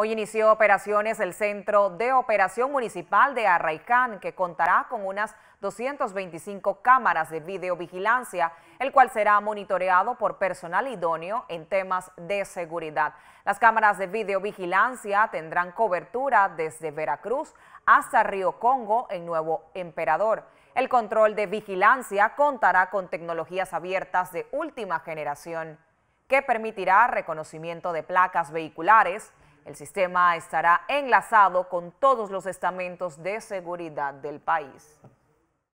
Hoy inició operaciones el Centro de Operación Municipal de Arraicán, que contará con unas 225 cámaras de videovigilancia, el cual será monitoreado por personal idóneo en temas de seguridad. Las cámaras de videovigilancia tendrán cobertura desde Veracruz hasta Río Congo en Nuevo Emperador. El control de vigilancia contará con tecnologías abiertas de última generación que permitirá reconocimiento de placas vehiculares, el sistema estará enlazado con todos los estamentos de seguridad del país.